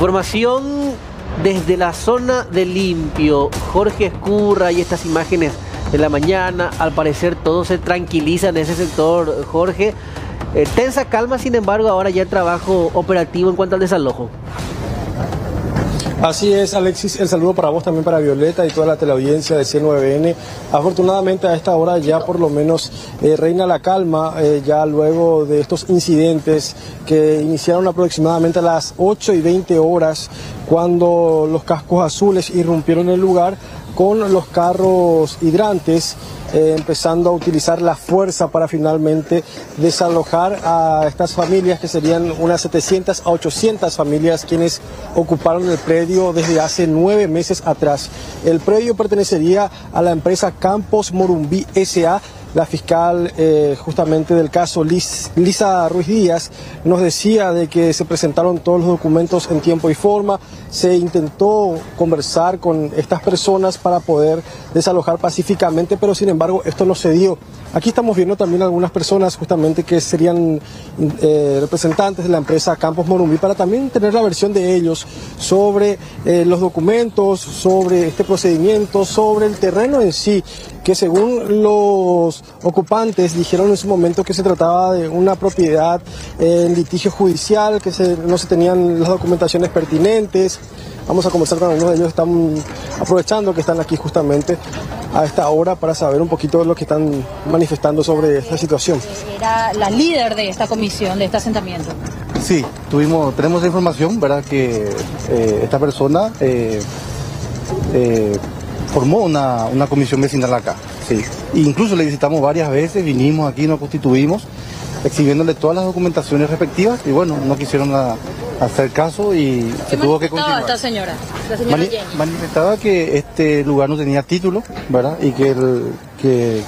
Información desde la zona de limpio. Jorge Escurra y estas imágenes de la mañana. Al parecer todo se tranquiliza en ese sector, Jorge. Eh, tensa calma, sin embargo, ahora ya el trabajo operativo en cuanto al desalojo. Así es, Alexis, el saludo para vos, también para Violeta y toda la teleaudiencia de C9N. Afortunadamente a esta hora ya por lo menos eh, reina la calma, eh, ya luego de estos incidentes que iniciaron aproximadamente a las 8 y 20 horas cuando los cascos azules irrumpieron el lugar con los carros hidrantes eh, empezando a utilizar la fuerza para finalmente desalojar a estas familias, que serían unas 700 a 800 familias quienes ocuparon el predio desde hace nueve meses atrás. El predio pertenecería a la empresa Campos Morumbí SA la fiscal eh, justamente del caso Lisa Ruiz Díaz nos decía de que se presentaron todos los documentos en tiempo y forma, se intentó conversar con estas personas para poder desalojar pacíficamente, pero sin embargo esto no se dio. Aquí estamos viendo también algunas personas justamente que serían eh, representantes de la empresa Campos Morumbi para también tener la versión de ellos sobre eh, los documentos, sobre este procedimiento, sobre el terreno en sí, que según los ocupantes dijeron en su momento que se trataba de una propiedad en litigio judicial, que no se tenían las documentaciones pertinentes. Vamos a conversar con algunos de ellos, están aprovechando que están aquí justamente a esta hora para saber un poquito de lo que están manifestando sobre esta situación. Era la líder de esta comisión, de este asentamiento. Sí, tuvimos, tenemos información, ¿verdad? Que eh, esta persona eh, eh, formó una, una, comisión vecinal acá, sí. incluso le visitamos varias veces, vinimos aquí, nos constituimos, exhibiéndole todas las documentaciones respectivas y bueno, no quisieron hacer caso y se tuvo que continuar. esta señora? Manifestaba que este lugar no tenía título, ¿verdad? Y que el, que,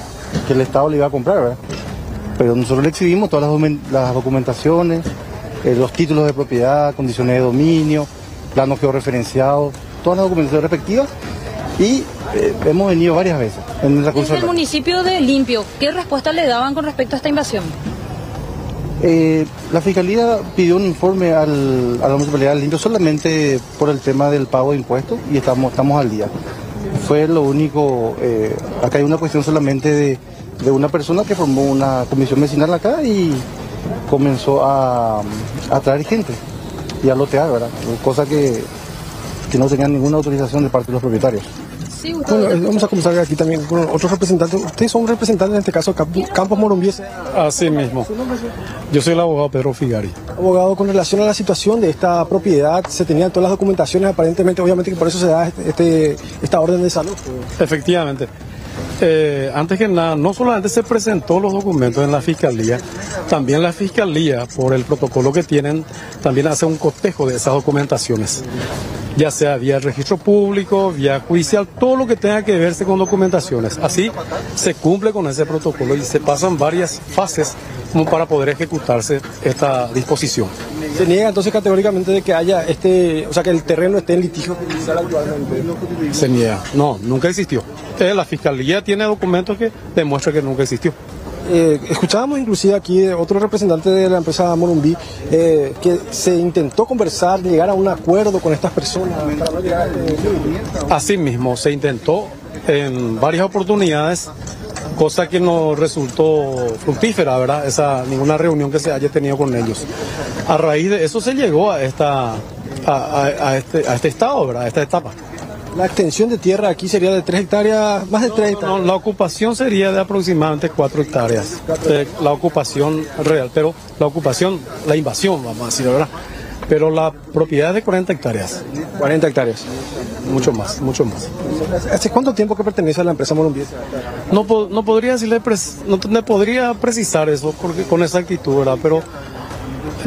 el Estado le iba a comprar, ¿verdad? Pero nosotros le exhibimos todas las, documentaciones, eh, los títulos de propiedad, condiciones de dominio, planos georreferenciados, todas las documentaciones respectivas y eh, hemos venido varias veces en el el municipio de Limpio, ¿qué respuesta le daban con respecto a esta invasión? Eh, la Fiscalía pidió un informe al, a la Municipalidad de Limpio solamente por el tema del pago de impuestos y estamos, estamos al día. Fue lo único, eh, acá hay una cuestión solamente de, una persona que formó una comisión vecinal acá y comenzó a, a traer gente y a lotear, ¿verdad? Cosa que, que no tenían ninguna autorización de parte de los propietarios bueno, vamos a comenzar aquí también con otros representantes. Ustedes son representantes en este caso Campos Morumbies. Así mismo. Yo soy el abogado Pedro Figari. Abogado, con relación a la situación de esta propiedad, se tenían todas las documentaciones, aparentemente, obviamente que por eso se da este, este esta orden de salud. Efectivamente. Eh, antes que nada, no solamente se presentó los documentos en la fiscalía, también la fiscalía, por el protocolo que tienen, también hace un cotejo de esas documentaciones ya sea vía registro público, vía judicial, todo lo que tenga que verse con documentaciones. Así se cumple con ese protocolo y se pasan varias fases como para poder ejecutarse esta disposición. Se niega entonces categóricamente de que haya este, o sea, que el terreno esté en litigio judicial actualmente. Se niega, no, nunca existió. Eh, la fiscalía tiene documentos que demuestran que nunca existió. Eh, escuchábamos inclusive aquí otro representante de la empresa Morumbí eh, que se intentó conversar, llegar a un acuerdo con estas personas. Así mismo, se intentó en varias oportunidades, cosa que no resultó fructífera, ¿verdad? Esa, ninguna reunión que se haya tenido con ellos. A raíz de eso se llegó a, esta, a, este, a este estado, ¿verdad? A esta etapa. La extensión de tierra aquí sería de 3 hectáreas, más de 3 hectáreas. No, la ocupación sería de aproximadamente 4 hectáreas. Eh, la ocupación real, pero la ocupación, la invasión, vamos a decir, ¿verdad? Pero la propiedad es de 40 hectáreas. 40 hectáreas. Mucho más, mucho más. ¿Hace cuánto tiempo que pertenece a la empresa Molumbiese? No, no podría decirle, no, podría precisar eso porque, con exactitud, ¿verdad? Pero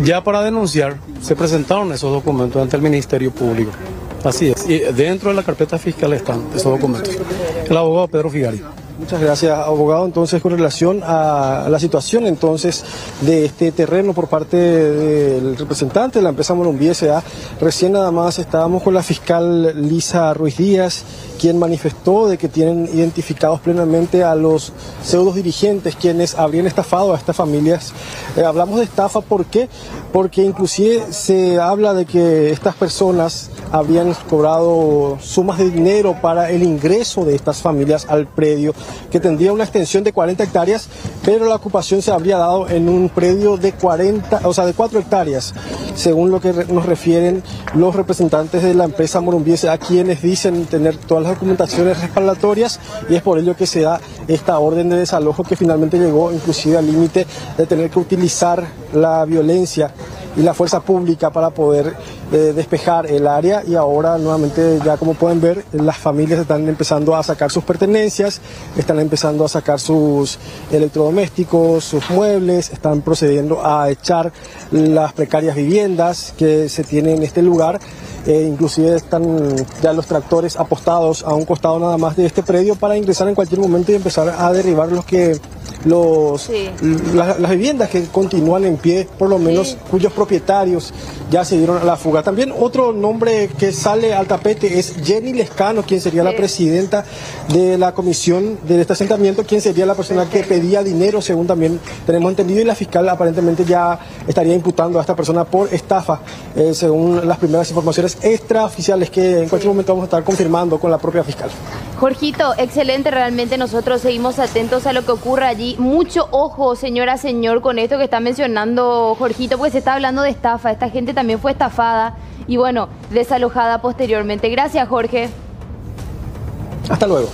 ya para denunciar se presentaron esos documentos ante el Ministerio Público. Así es. Y dentro de la carpeta fiscal están esos documentos. El abogado Pedro Figari. Muchas gracias, abogado. Entonces, con relación a la situación entonces de este terreno por parte del representante de la empresa Morumbí S.A., recién nada más estábamos con la fiscal Lisa Ruiz Díaz, quien manifestó de que tienen identificados plenamente a los pseudos dirigentes quienes habrían estafado a estas familias. Eh, hablamos de estafa, ¿por qué? Porque inclusive se habla de que estas personas habrían cobrado sumas de dinero para el ingreso de estas familias al predio, que tendría una extensión de 40 hectáreas, pero la ocupación se habría dado en un predio de 40, o sea, de 4 hectáreas, según lo que nos refieren los representantes de la empresa Morumbiese, a quienes dicen tener todas las documentaciones respaldatorias y es por ello que se da esta orden de desalojo que finalmente llegó inclusive al límite de tener que utilizar la violencia y la fuerza pública para poder eh, despejar el área y ahora nuevamente ya como pueden ver las familias están empezando a sacar sus pertenencias, están empezando a sacar sus electrodomésticos, sus muebles, están procediendo a echar las precarias viviendas que se tienen en este lugar. Eh, inclusive están ya los tractores apostados a un costado nada más de este predio para ingresar en cualquier momento y empezar a derribar los que los, las viviendas que continúan en pie, por lo menos cuyos propietarios ya se dieron a la fuga. También otro nombre que sale al tapete es Jenny Lescano, quien sería la presidenta de la comisión de este asentamiento, quien sería la persona que pedía dinero, según también tenemos entendido, y la fiscal aparentemente ya estaría imputando a esta persona por estafa, eh, según las primeras informaciones extraoficiales que en cualquier momento vamos a estar confirmando con la propia fiscal. Jorgito, excelente, realmente nosotros seguimos atentos a lo que ocurra allí. Mucho ojo, señora, señor, con esto que está mencionando Jorgito, porque se está hablando de estafa. Esta gente también fue estafada y bueno, desalojada posteriormente. Gracias, Jorge. Hasta luego.